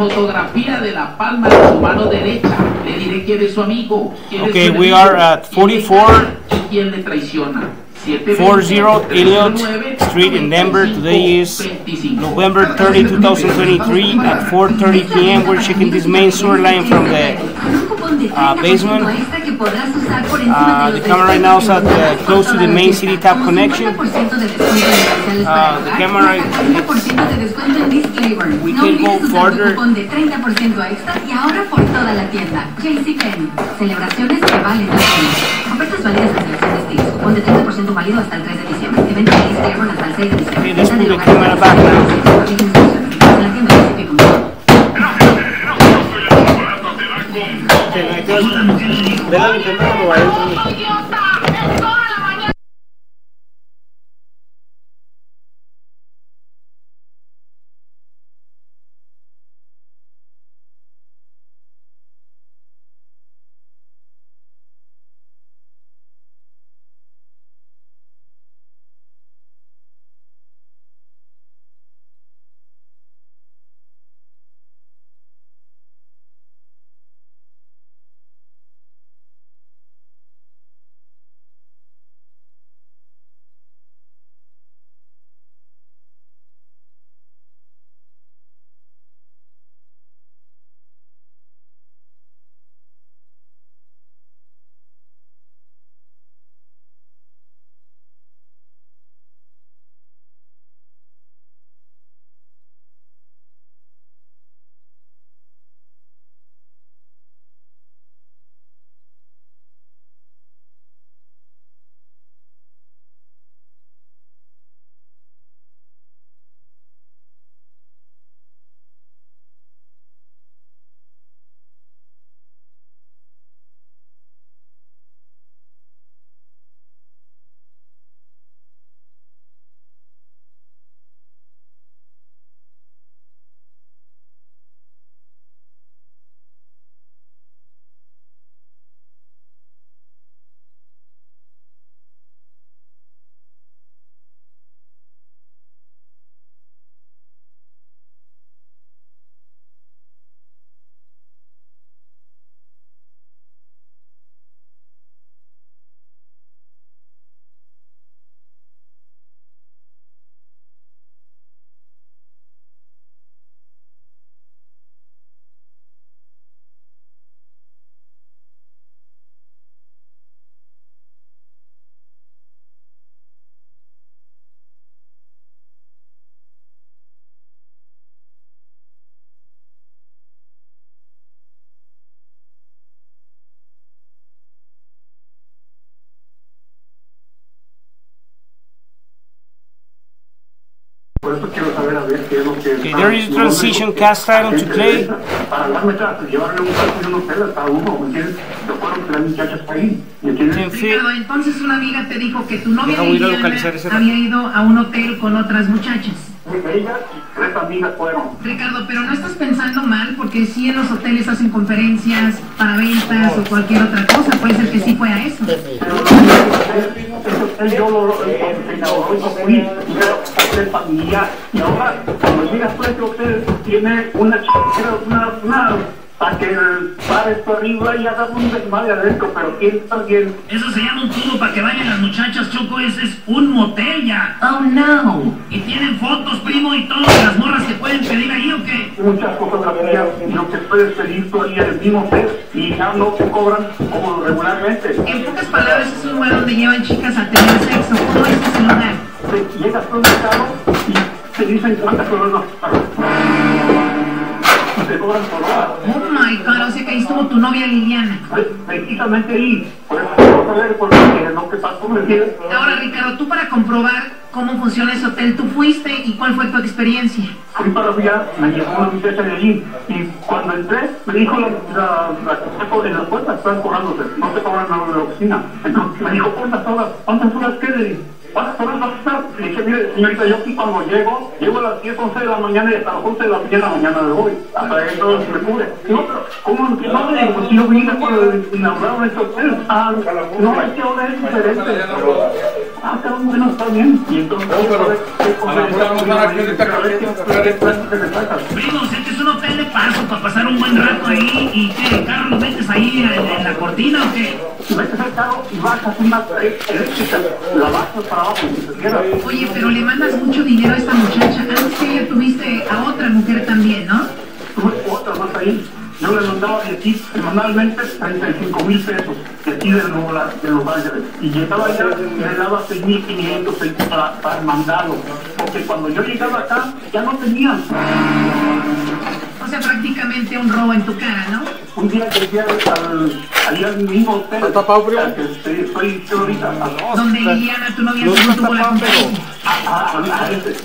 fotografía de la palma de su mano derecha. Le diré quién es su amigo. quién es Okay, su we are at quién le 44 gana y quién le traiciona. 40 Elliott Street in Denver. Today is November 30, 2023 at 4.30 p.m. We're checking this main sewer line from the uh, basement. Uh, the camera right now is at close to the main city tap connection. Uh, the camera, we can go further. Y ahora por toda la tienda. JCPenney. Celebraciones que valen la pena. Ofertas válidas hasta el 6 de Stix. Cupón de 30% válido hasta el 3 de diciembre. Evento de Disclaimer hasta el 6 de diciembre. Okay, let's Venta put de the camera back now. because they don't remember the wild De acuerdo que las muchachas ahí, ¿me entiendes? En fin, Ricardo, entonces una amiga te dijo que tu novia había ido a un hotel con otras muchachas. Tres amigas fueron. Ricardo, pero no estás pensando mal porque sí en los hoteles hacen conferencias para ventas o cualquier otra cosa. Puede ser que sí fue a eso. Pero yo lo eh, fui, familiar. Y ahora, tiene una una, una, para que pares por arriba y hagas un desmadre adentro, pero tiene también Eso se llama un tubo para que vayan las muchachas, Choco. Ese es un motel ya. Oh no. Y tienen fotos, primo, y todo de las morras que pueden pedir ahí o qué. muchas fotografías, lo que puedes pedir tú ahí en el mismo hotel y ya no te cobran como regularmente. En pocas palabras, es un lugar donde llevan chicas a tener sexo. ¿Cómo es ese lugar? Te- Llegas tú al mercado y te dicen cuántas. Y te cobran por hora. God, o sea que ahí estuvo tu novia Liliana. Precisamente ahí, por eso por qué lo que pasó, ¿me entiendes? Ahora, Ricardo, tú para comprobar cómo funciona ese hotel, tú fuiste y cuál fue tu experiencia. Fui para allá, me llevó una muchacha de allí y cuando entré me dijo la, la, la en la puerta, están cobrándose, no te cobran nada de la oficina. Entonces me dijo, ¿cuántas horas? ¿Cuántas horas qué? ¿Cuántas horas vas a estar? Le dije, mire, señorita, yo aquí cuando llego, llego a las 10, 11 de la mañana y hasta las 11 de la mañana, mañana de hoy. Hasta eso se me cubre. No, pero, ¿cómo? No, le digo, pues yo vine cuando inauguraron este hotel. Ah, no, es que ahora es diferente. Ah, está bueno, está bien. Y entonces, ¿qué a lo mejor vamos a dar aquí ahorita a ver qué- qué- qué- qué- qué- qué- qué- Primo, sé que es un hotel de pago. caso para pasar un buen rato ahí y que el carro lo metes ahí en, la cortina o qué? Metes el carro y bajas una eléctrica, la bajas para abajo. Oye, pero le mandas mucho dinero a esta muchacha. Antes que ella tuviste a otra mujer también, ¿no? Tuve otra más ahí. Yo le mandaba de aquí semanalmente 35 mil pesos de aquí de, Nuevo de Los Ángeles. Y llegaba allá y me daba 6.500 para, para mandarlo. Porque cuando yo llegaba acá ya no tenía. O sea, prácticamente un robo en tu cara, ¿no? Un día que fui al, al, allá al mismo hotel. ¿Está tapado, primo? al que estoy, estoy ahorita. al- Donde Liliana, tu novia, No tuvo la tapado, culpa. pero- a- a- a- a ese.